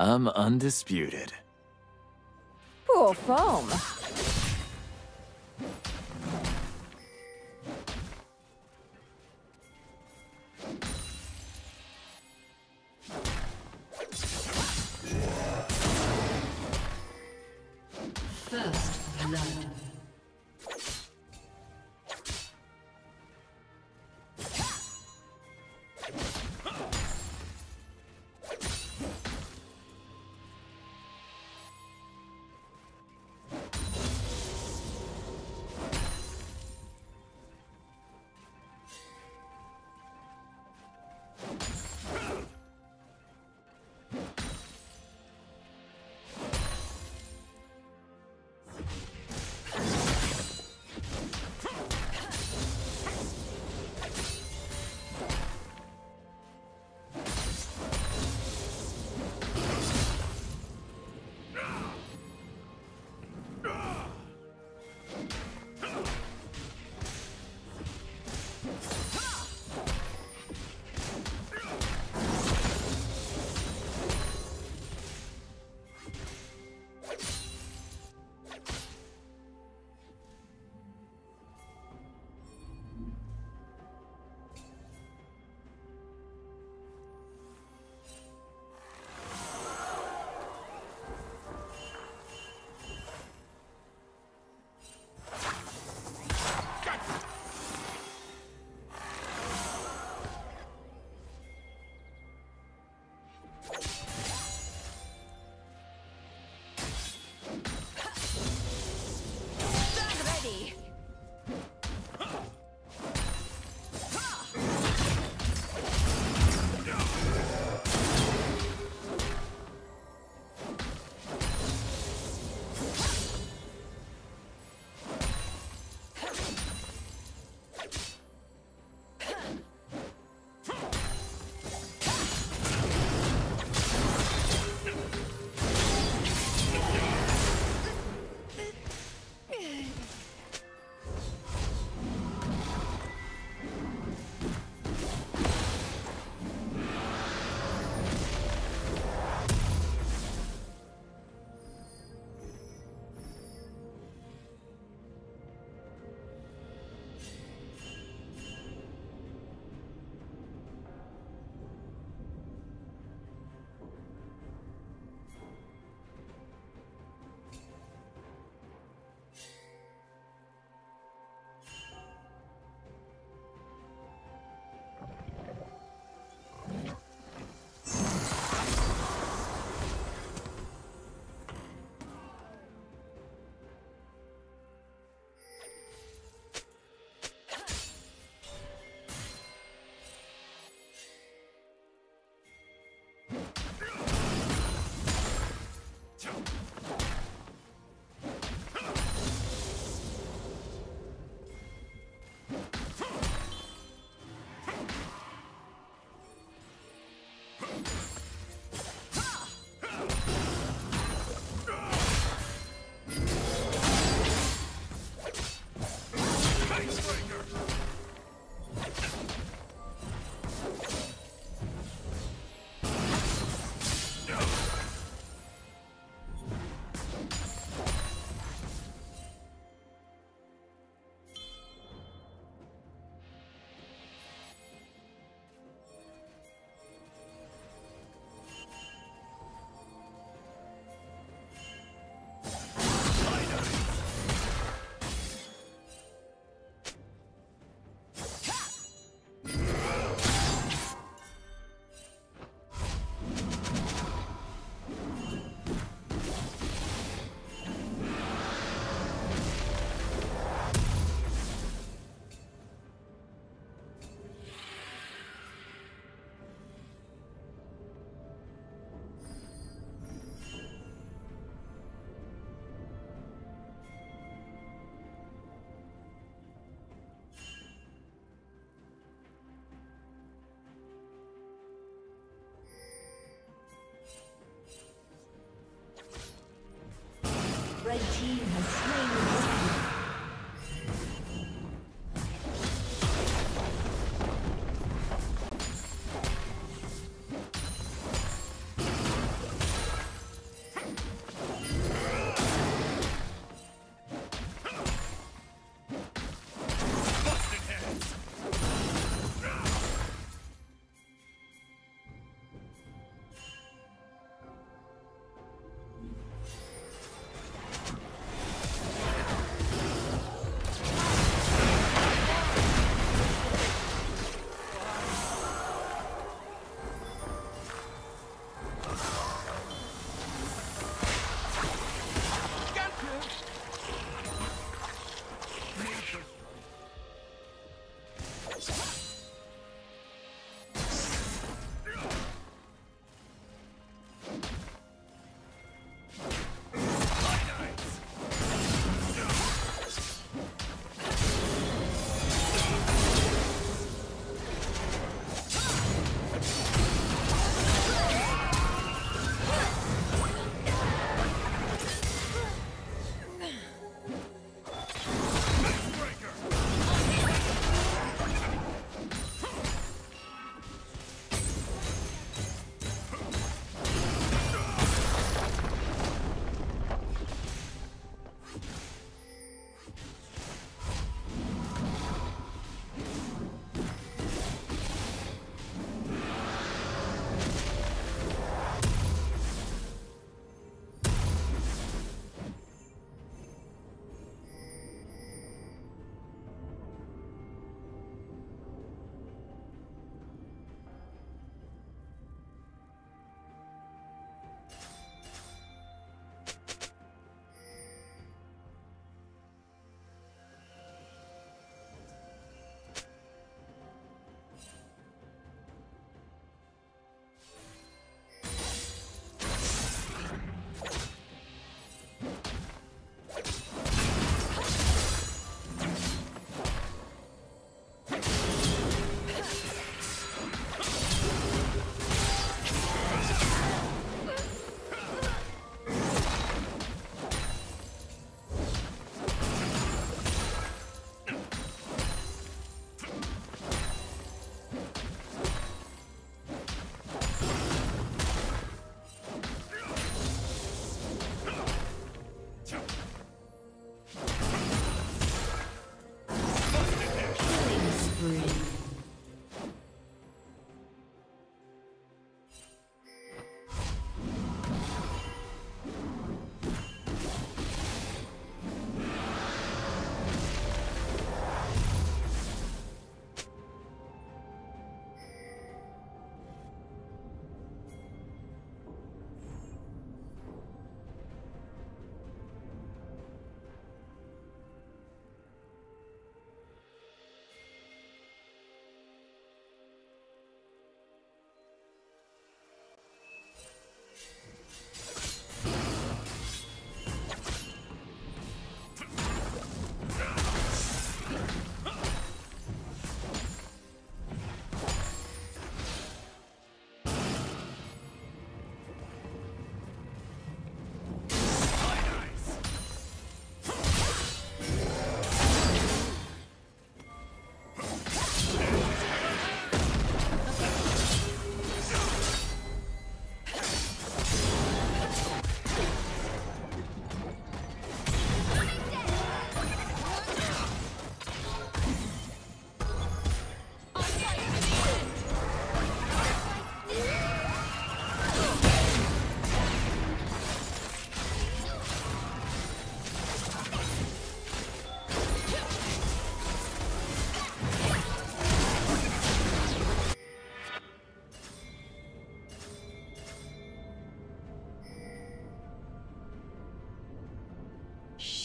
I'm undisputed. Poor foam. Red team has slain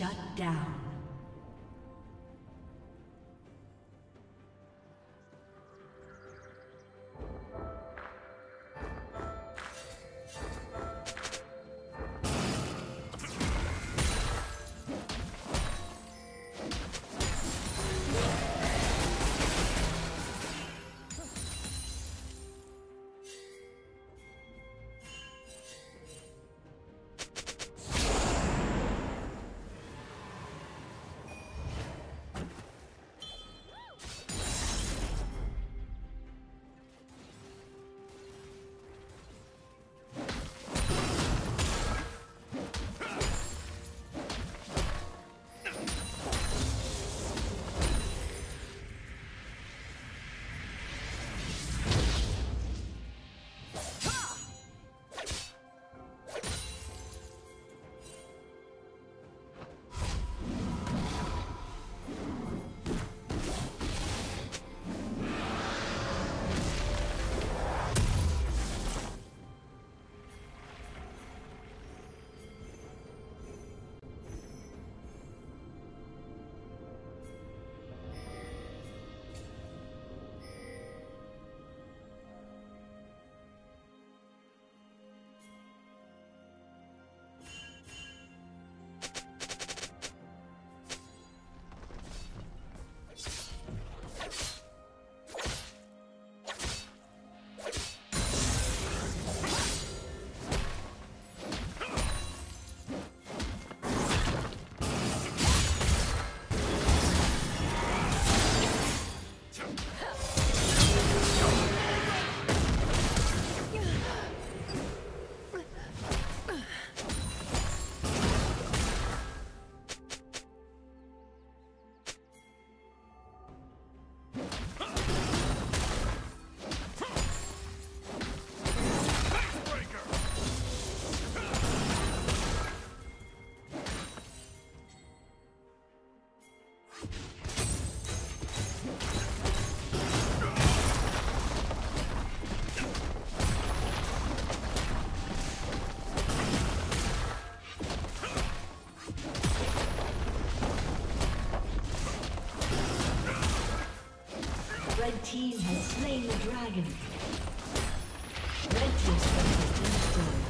Shut down. Dragon. Red Team's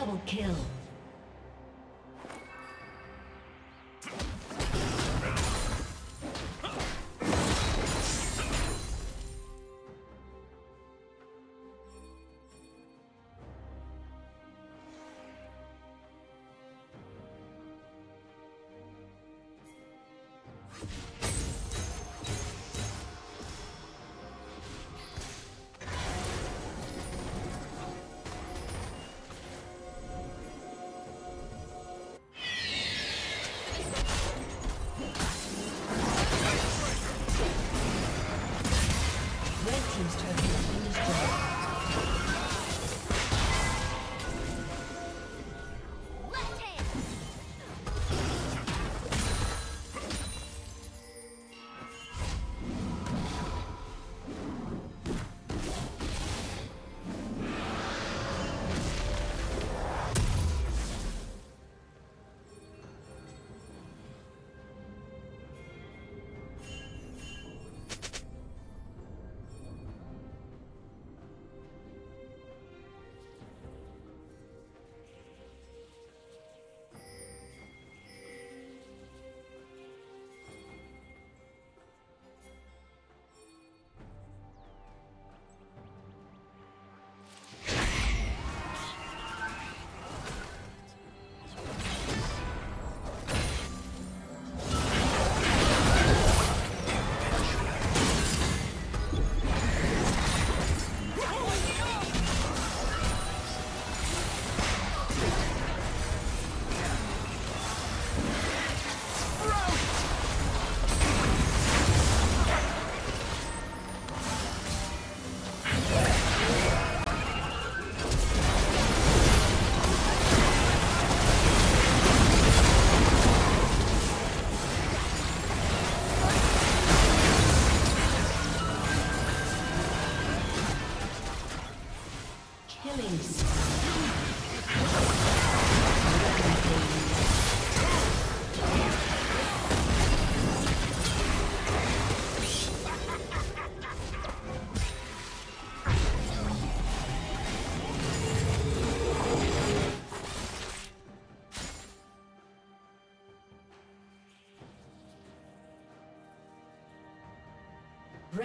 Double kill. you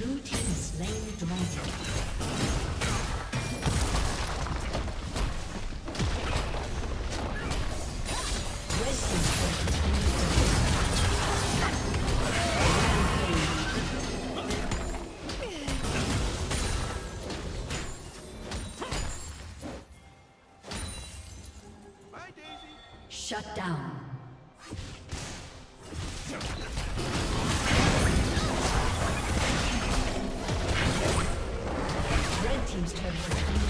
Blue team has slain the dragon. Red team's turret has been destroyed. Shut down. Team's turret has